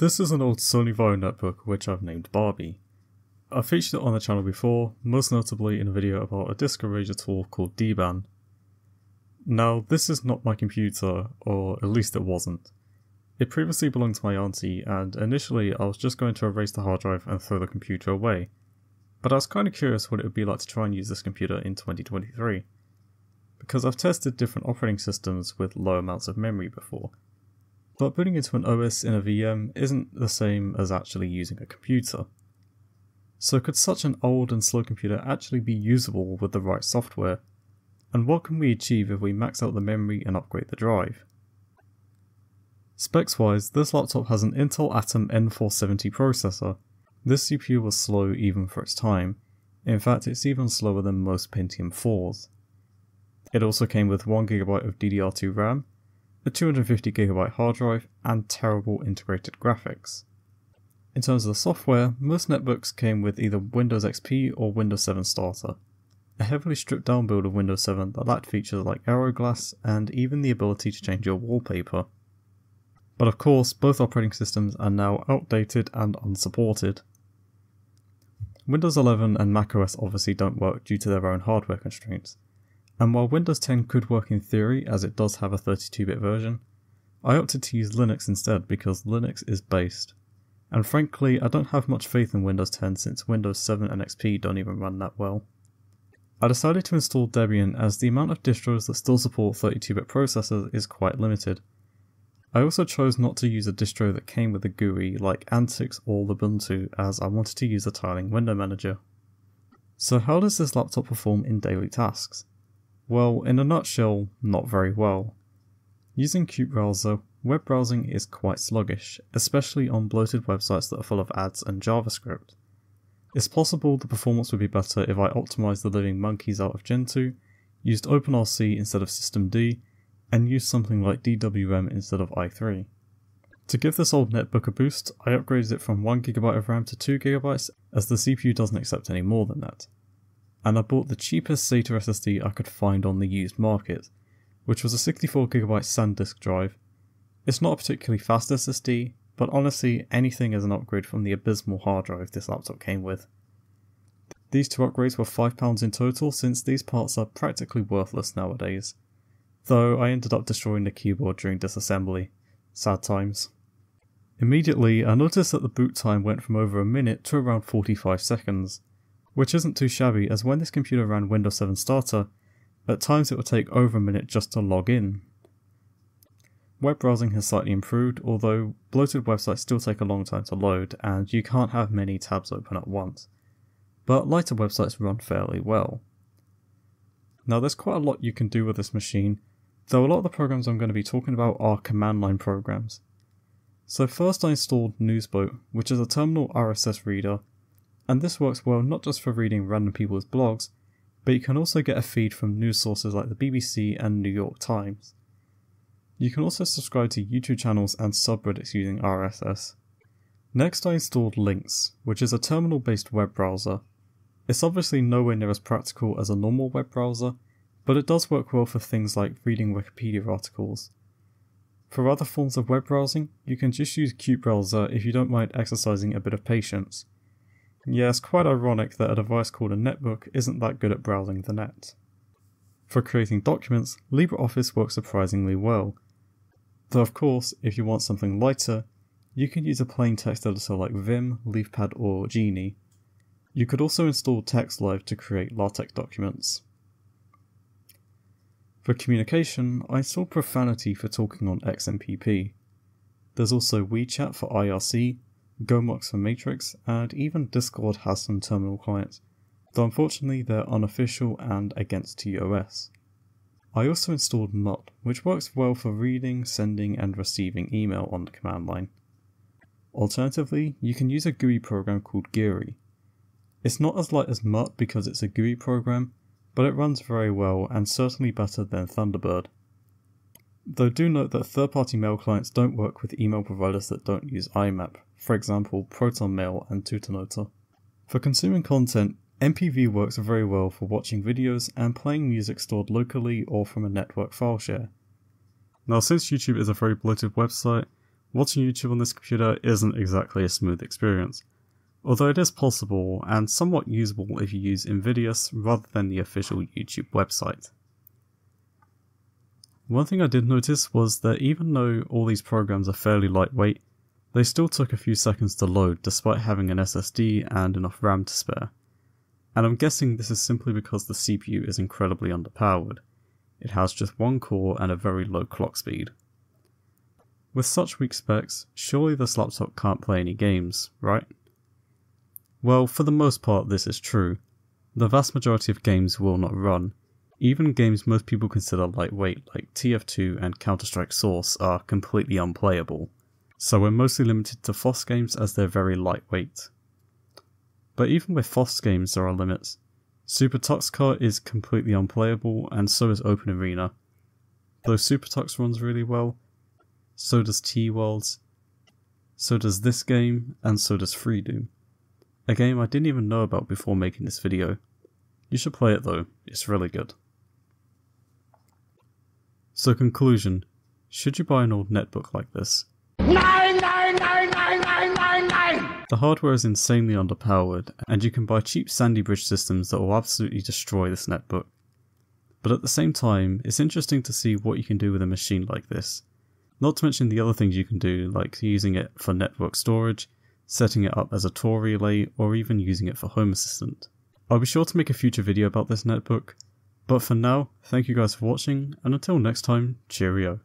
This is an old Sony Vaio notebook which I've named Barbie. I've featured it on the channel before, most notably in a video about a disk eraser tool called DBAN. Now, this is not my computer, or at least it wasn't. It previously belonged to my auntie, and initially I was just going to erase the hard drive and throw the computer away. But I was kind of curious what it would be like to try and use this computer in 2023. Because I've tested different operating systems with low amounts of memory before, but putting into an OS in a VM isn't the same as actually using a computer. So could such an old and slow computer actually be usable with the right software? And what can we achieve if we max out the memory and upgrade the drive? Specs wise, this laptop has an Intel Atom N470 processor. This CPU was slow even for its time. In fact, it's even slower than most Pentium 4s. It also came with 1GB of DDR2 RAM a 250GB hard drive, and terrible integrated graphics. In terms of the software, most netbooks came with either Windows XP or Windows 7 Starter, a heavily stripped down build of Windows 7 that lacked features like Aeroglass and even the ability to change your wallpaper. But of course, both operating systems are now outdated and unsupported. Windows 11 and macOS obviously don't work due to their own hardware constraints, and while Windows 10 could work in theory as it does have a 32-bit version, I opted to use Linux instead because Linux is based. And frankly, I don't have much faith in Windows 10 since Windows 7 and XP don't even run that well. I decided to install Debian as the amount of distros that still support 32-bit processors is quite limited. I also chose not to use a distro that came with a GUI like Antix or Ubuntu as I wanted to use a tiling window manager. So how does this laptop perform in daily tasks? Well, in a nutshell, not very well. Using qutebrowser, web browsing is quite sluggish, especially on bloated websites that are full of ads and JavaScript. It's possible the performance would be better if I optimized the living monkeys out of Gentoo, used OpenRC instead of systemd, and used something like DWM instead of i3. To give this old netbook a boost, I upgraded it from 1GB of RAM to 2GB as the CPU doesn't accept any more than that and I bought the cheapest SATA SSD I could find on the used market, which was a 64GB SanDisk drive. It's not a particularly fast SSD, but honestly, anything is an upgrade from the abysmal hard drive this laptop came with. These two upgrades were £5 in total since these parts are practically worthless nowadays, though I ended up destroying the keyboard during disassembly. Sad times. Immediately, I noticed that the boot time went from over a minute to around 45 seconds, which isn't too shabby as when this computer ran Windows 7 Starter, at times it would take over a minute just to log in. Web browsing has slightly improved, although bloated websites still take a long time to load and you can't have many tabs open at once. But lighter websites run fairly well. Now there's quite a lot you can do with this machine, though a lot of the programs I'm going to be talking about are command line programs. So first I installed Newsboat, which is a terminal RSS reader and this works well not just for reading random people's blogs, but you can also get a feed from news sources like the BBC and New York Times. You can also subscribe to YouTube channels and subreddits using RSS. Next I installed Lynx, which is a terminal based web browser. It's obviously nowhere near as practical as a normal web browser, but it does work well for things like reading Wikipedia articles. For other forms of web browsing, you can just use qutebrowser if you don't mind exercising a bit of patience. Yeah, it's quite ironic that a device called a netbook isn't that good at browsing the net. For creating documents, LibreOffice works surprisingly well. Though of course, if you want something lighter, you can use a plain text editor like Vim, LeafPad or Geany. You could also install TeX Live to create LaTeX documents. For communication, I installed Profanity for talking on XMPP. There's also WeeChat for IRC, gomuks for Matrix, and even Discord has some terminal clients, though unfortunately they're unofficial and against TOS. I also installed Mutt, which works well for reading, sending, and receiving email on the command line. Alternatively, you can use a GUI program called Geary. It's not as light as Mutt because it's a GUI program, but it runs very well and certainly better than Thunderbird. Though do note that third-party mail clients don't work with email providers that don't use IMAP, for example Proton Mail and Tutanota. For consuming content, MPV works very well for watching videos and playing music stored locally or from a network file share. Now since YouTube is a very bloated website, watching YouTube on this computer isn't exactly a smooth experience, although it is possible and somewhat usable if you use Invidious rather than the official YouTube website. One thing I did notice was that even though all these programs are fairly lightweight, they still took a few seconds to load despite having an SSD and enough RAM to spare. And I'm guessing this is simply because the CPU is incredibly underpowered. It has just one core and a very low clock speed. With such weak specs, surely this laptop can't play any games, right? Well, for the most part this is true. The vast majority of games will not run. Even games most people consider lightweight like TF2 and Counter-Strike Source are completely unplayable so we're mostly limited to FOSS games as they're very lightweight. But even with FOSS games there are limits. Super Tux is completely unplayable and so is Open Arena. Though Super Tux runs really well, so does Teeworlds, so does this game, and so does Freedoom. A game I didn't even know about before making this video. You should play it though, it's really good. So conclusion, should you buy an old netbook like this? Nine, nine, nine! The hardware is insanely underpowered, and you can buy cheap Sandy Bridge systems that will absolutely destroy this netbook. But at the same time, it's interesting to see what you can do with a machine like this. Not to mention the other things you can do, like using it for network storage, setting it up as a Tor relay, or even using it for Home Assistant. I'll be sure to make a future video about this netbook, but for now, thank you guys for watching, and until next time, cheerio.